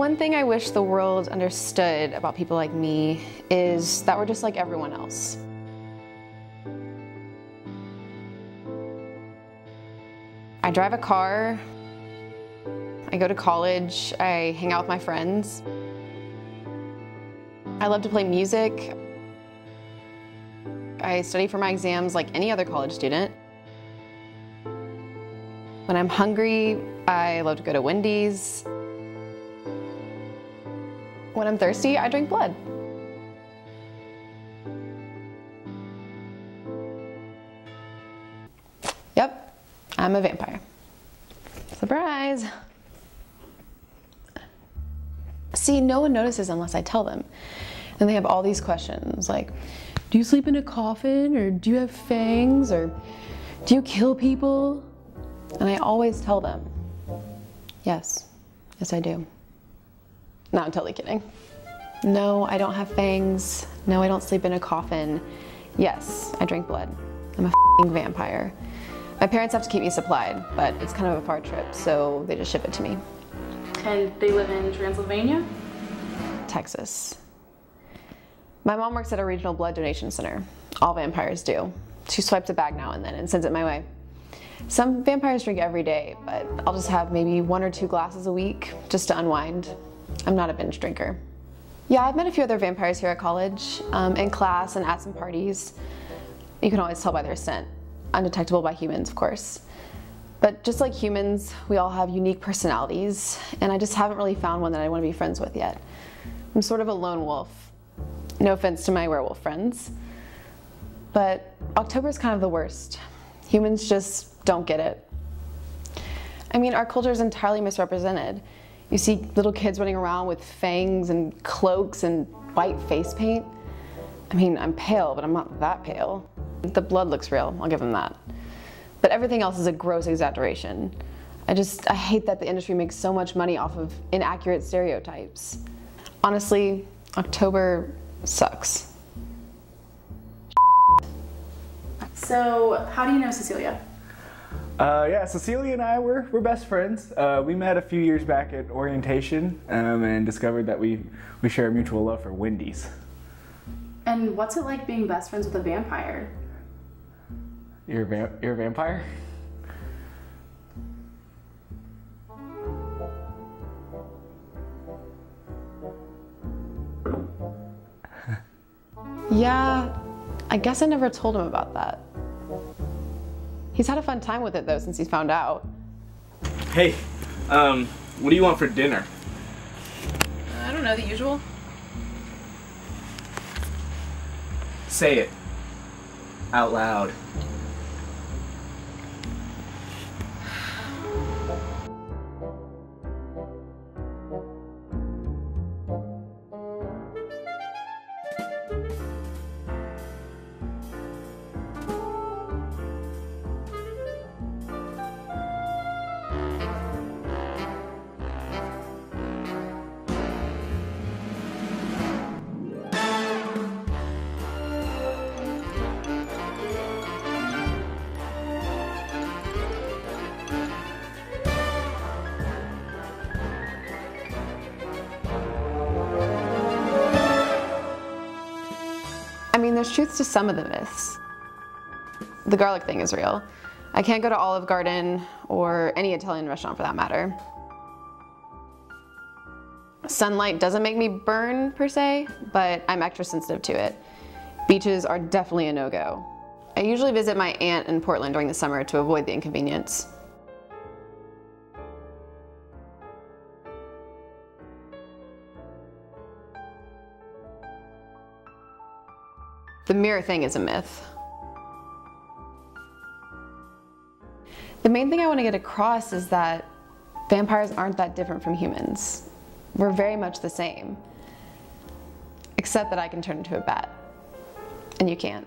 one thing I wish the world understood about people like me is that we're just like everyone else. I drive a car, I go to college, I hang out with my friends. I love to play music. I study for my exams like any other college student. When I'm hungry, I love to go to Wendy's. When I'm thirsty, I drink blood. Yep, I'm a vampire. Surprise! See, no one notices unless I tell them. And they have all these questions like, do you sleep in a coffin? Or do you have fangs? Or do you kill people? And I always tell them, yes, yes I do. No, I'm totally kidding. No, I don't have fangs. No, I don't sleep in a coffin. Yes, I drink blood. I'm a vampire. My parents have to keep me supplied, but it's kind of a far trip, so they just ship it to me. And they live in Transylvania? Texas. My mom works at a regional blood donation center. All vampires do. She swipes a bag now and then and sends it my way. Some vampires drink every day, but I'll just have maybe one or two glasses a week just to unwind. I'm not a binge drinker. Yeah, I've met a few other vampires here at college, um, in class and at some parties. You can always tell by their scent. Undetectable by humans, of course. But just like humans, we all have unique personalities, and I just haven't really found one that I want to be friends with yet. I'm sort of a lone wolf. No offense to my werewolf friends. But October's kind of the worst. Humans just don't get it. I mean, our culture is entirely misrepresented. You see little kids running around with fangs and cloaks and white face paint. I mean, I'm pale, but I'm not that pale. The blood looks real, I'll give them that. But everything else is a gross exaggeration. I just, I hate that the industry makes so much money off of inaccurate stereotypes. Honestly, October sucks. So, how do you know Cecilia? Uh, yeah, Cecilia and I were we're best friends. Uh, we met a few years back at orientation um, and discovered that we we share a mutual love for Wendy's. And what's it like being best friends with a vampire? You're a, va- you're a vampire? Yeah, I guess I never told him about that. He's had a fun time with it though since he's found out. Hey, um, what do you want for dinner? I don't know, the usual. Say it. Out loud. There's truth to some of the myths. The garlic thing is real. I can't go to Olive Garden or any Italian restaurant for that matter. Sunlight doesn't make me burn per se, but I'm extra sensitive to it. Beaches are definitely a no-go. I usually visit my aunt in Portland during the summer to avoid the inconvenience. The mirror thing is a myth. The main thing I want to get across is that vampires aren't that different from humans. We're very much the same. Except that I can turn into a bat. And you can't.